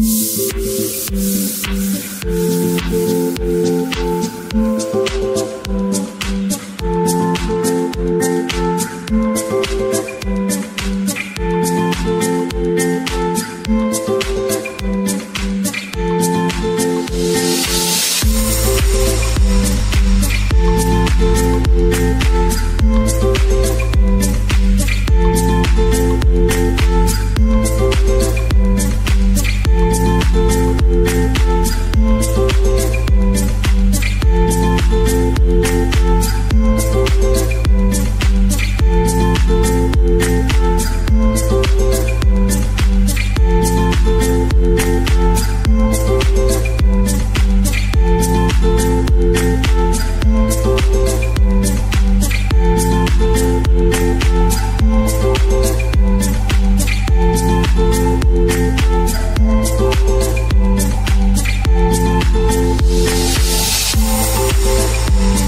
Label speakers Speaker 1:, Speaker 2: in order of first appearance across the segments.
Speaker 1: Thank you.
Speaker 2: We'll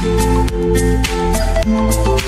Speaker 2: Thank you.